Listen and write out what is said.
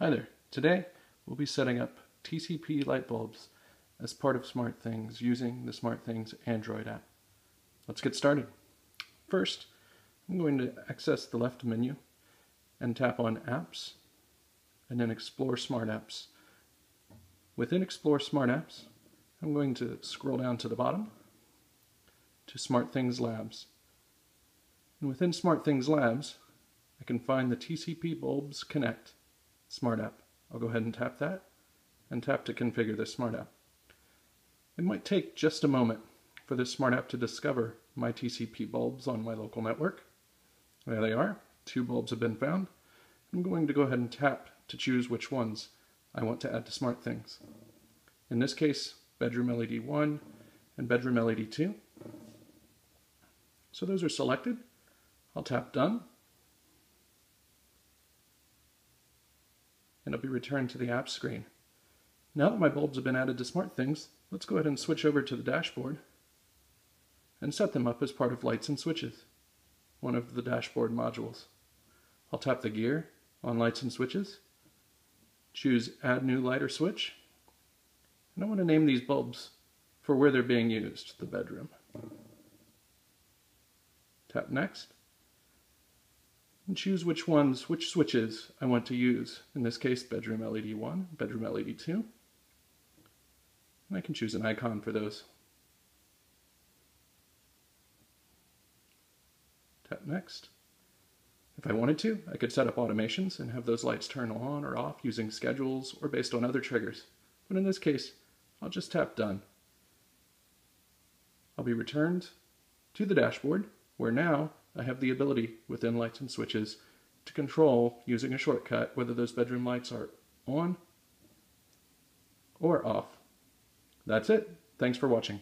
Hi there. Today we'll be setting up TCP light bulbs as part of SmartThings using the SmartThings Android app. Let's get started. First, I'm going to access the left menu and tap on Apps and then Explore Smart Apps. Within Explore Smart Apps, I'm going to scroll down to the bottom to SmartThings Labs. And within SmartThings Labs, I can find the TCP Bulbs Connect Smart App. I'll go ahead and tap that and tap to configure this Smart App. It might take just a moment for this Smart App to discover my TCP bulbs on my local network. There they are. Two bulbs have been found. I'm going to go ahead and tap to choose which ones I want to add to SmartThings. In this case, Bedroom LED 1 and Bedroom LED 2. So those are selected. I'll tap Done and it'll be returned to the app screen. Now that my bulbs have been added to SmartThings, let's go ahead and switch over to the dashboard and set them up as part of Lights and Switches, one of the dashboard modules. I'll tap the gear on Lights and Switches, choose Add New Light or Switch, and I want to name these bulbs for where they're being used, the bedroom. Tap Next, and choose which ones, which switches I want to use. In this case, bedroom LED 1, bedroom LED 2. And I can choose an icon for those. Tap Next. If I wanted to, I could set up automations and have those lights turn on or off using schedules or based on other triggers. But in this case, I'll just tap Done. I'll be returned to the dashboard, where now I have the ability within lights and switches to control using a shortcut whether those bedroom lights are on or off. That's it. Thanks for watching.